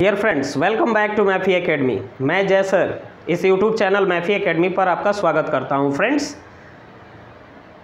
Dear friends welcome back to मैफी academy मैं Jai sir, इस YouTube channel मैफी academy पर आपका स्वागत करता हूँ। फ्रेंड्स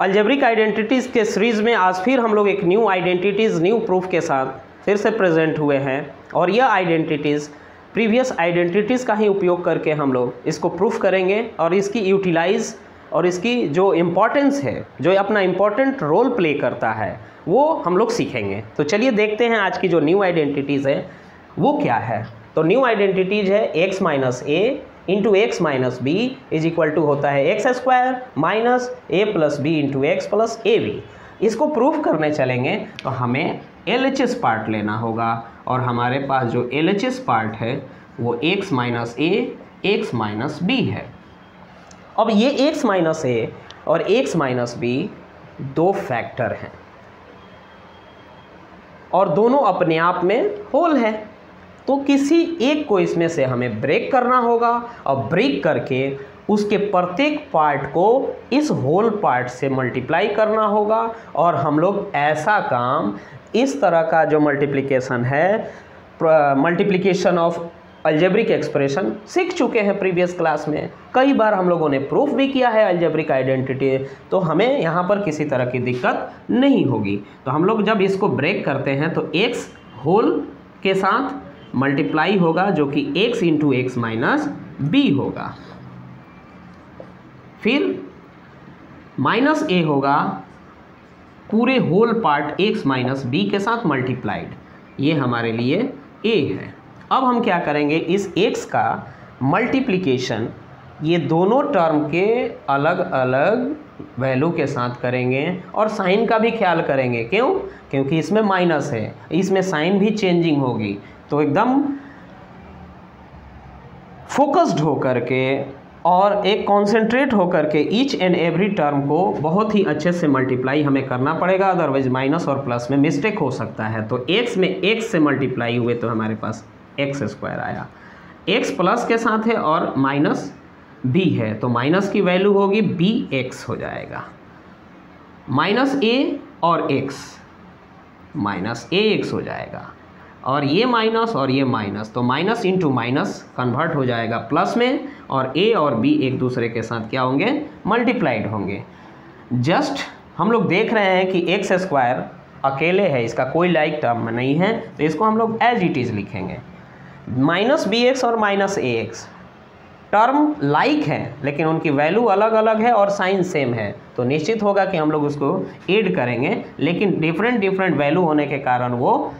अल्जेब्रिक आइडेंटिटीज़ के सीरीज़ में आज फिर हम लोग एक न्यू आइडेंटिटीज़ न्यू प्रूफ के साथ फिर से प्रेजेंट हुए हैं और यह आइडेंटिटीज़ प्रीवियस आइडेंटिटीज़ का ही उपयोग करके हम लोग इसको प्रूफ करेंगे और इसकी यूटिलाइज़ और इसकी जो इम्पोर्टेंस है, जो अपना इम्पोर्टेंट रोल प्ले करता है, वो हम लोग सीखेंगे। तो चलिए देखते हैं आज की जो न्यू आइडेंटिटीज़ है वो क्या है? तो न्यू आइडेंटिटीज है x minus a into x minus b is equal to होता है x square minus a plus b into x plus a b इसको प्रूफ करने चलेंगे तो हमें एल एच एस पार्ट लेना होगा और हमारे पास जो एल एच एस पार्ट है, वो x minus a x minus b है। अब ये x माइनस ए और x माइनस बी दो फैक्टर हैं और दोनों अपने आप में होल है। तो किसी एक को इसमें से हमें ब्रेक करना होगा और ब्रेक करके उसके प्रत्येक पार्ट को इस होल पार्ट से मल्टीप्लाई करना होगा और हम लोग ऐसा काम इस तरह का जो मल्टीप्लिकेशन है मल्टीप्लिकेशन ऑफ़ अल्जेब्रिक एक्सप्रेशन सीख चुके हैं प्रीवियस क्लास में। कई बार हम लोगों ने प्रूफ भी किया है अल्जेब्रिक आइडेंटिटी तो हमें यहाँ पर किसी तरह की दिक्कत नहीं होगी। तो हम लोग जब इसको ब्रेक करते हैं तो एक्स होल के साथ मल्टीप्लाई होगा जो कि x into x minus b होगा। फिर माइनस ए होगा। पूरे whole part x minus b के साथ मल्टीप्लाइड ये हमारे लिए ए है। अब हम क्या करेंगे? इस एक्स का मल्टीप्लिकेशन ये दोनों टर्म के अलग अलग वैल्यू के साथ करेंगे और साइन का भी ख्याल करेंगे। क्यों? क्योंकि इसमें माइनस है। इसमें साइन भी चेंजिंग होगी। तो एकदम फोकस्ड होकर के और एक कॉन्सेंट्रेट होकर के ईच एंड एवरी टर्म को बहुत ही अच्छे से मल्टीप्लाई हमें करना पड़ेगा अदरवाइज़ माइनस और प्लस में मिस्टेक हो सकता है। तो एक्स में एक्स से मल्टीप्लाई हुए तो हमारे पास एक्स स्क्वायर आया। एक्स प्लस के साथ है और माइनस बी है तो माइनस की वैल्यू होगी बी एक्स हो जाएगा। माइनस ए और एक्स माइनस ए एक्स हो जाएगा। और ये माइनस और ये माइनस तो माइनस इंटू माइनस कन्वर्ट हो जाएगा प्लस में और ए और बी एक दूसरे के साथ क्या होंगे? मल्टीप्लाइड होंगे। जस्ट हम लोग देख रहे हैं कि एक्स स्क्वायर अकेले है, इसका कोई लाइक टर्म नहीं है तो इसको हम लोग एज इट इज़ लिखेंगे। माइनस बी एक्स और minus a x term like है, लेकिन उनकी वैल्यू अलग अलग है और साइन सेम है। तो निश्चित होगा कि हम लोग उसको एड करेंगे, लेकिन डिफरेंट डिफरेंट वैल्यू होने के कारण वो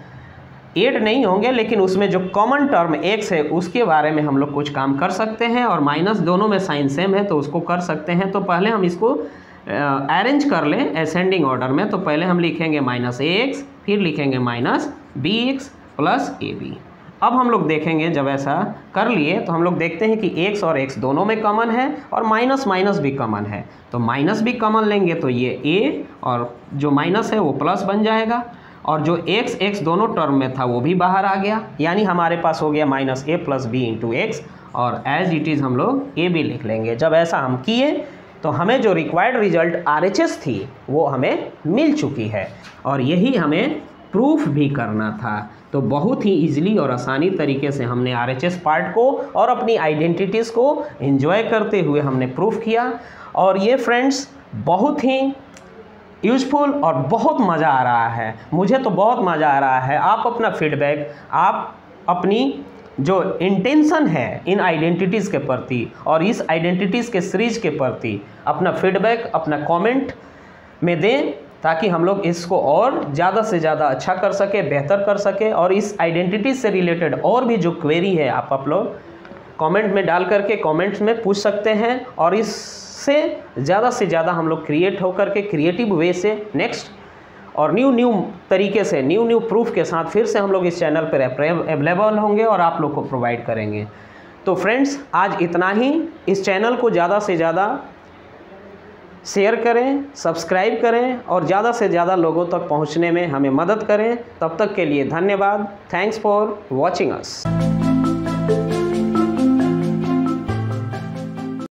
एड नहीं होंगे, लेकिन उसमें जो कॉमन टर्म एक्स है, उसके बारे में हम लोग कुछ काम कर सकते हैं और माइनस दोनों में साइन सेम है तो उसको कर सकते हैं। तो पहले हम इसको अरेंज कर लें असेंडिंग ऑर्डर में तो पहले हम लिखेंगे माइनस ए एक्स फिर लिखेंगे minus b x plus a b अब हम लोग देखेंगे, जब ऐसा कर लिए तो हम लोग देखते हैं कि एक्स और एक्स दोनों में कॉमन है और माइनस माइनस भी कॉमन है। तो माइनस भी कॉमन लेंगे तो ये ए और जो माइनस है, वो प्लस बन जाएगा। और जो एक्स एक्स दोनों टर्म में था, वो भी बाहर आ गया। यानी हमारे पास हो गया minus a plus b into x और एज इट इज़ हम लोग ए भी लिख लेंगे। जब ऐसा हम किए तो हमें जो रिक्वायर्ड रिज़ल्ट आर थी, वो हमें मिल चुकी है। और यही हमें प्रूफ भी करना था। तो बहुत ही इजीली और आसानी तरीके से हमने आर पार्ट को और अपनी आइडेंटिटीज़ को एंजॉय करते हुए हमने प्रूफ किया। और ये फ्रेंड्स बहुत ही यूजफुल और बहुत मज़ा आ रहा है। मुझे तो बहुत मज़ा आ रहा है। आप अपना फीडबैक आप अपनी जो इंटेंशन है इन आइडेंटिटीज़ के प्रति और इस आइडेंटिटीज़ के सीरीज़ के प्रति अपना फीडबैक अपना कमेंट में दें ताकि हम लोग इसको और ज़्यादा से ज़्यादा अच्छा कर सके, बेहतर कर सके और इस आइडेंटिटीज़ से रिलेटेड और भी जो क्वेरी है, आप अपलोड कमेंट में डाल करके कमेंट्स में पूछ सकते हैं और इस से ज़्यादा से ज़्यादा हम लोग क्रिएट होकर के क्रिएटिव वे से नेक्स्ट और न्यू न्यू तरीके से न्यू न्यू प्रूफ के साथ फिर से हम लोग इस चैनल पर अवेलेबल होंगे और आप लोग को प्रोवाइड करेंगे। तो फ्रेंड्स आज इतना ही। इस चैनल को ज़्यादा से ज़्यादा शेयर करें सब्सक्राइब करें और ज़्यादा से ज़्यादा लोगों तक पहुँचने में हमें मदद करें। तब तक के लिए धन्यवाद। Thanks for watching us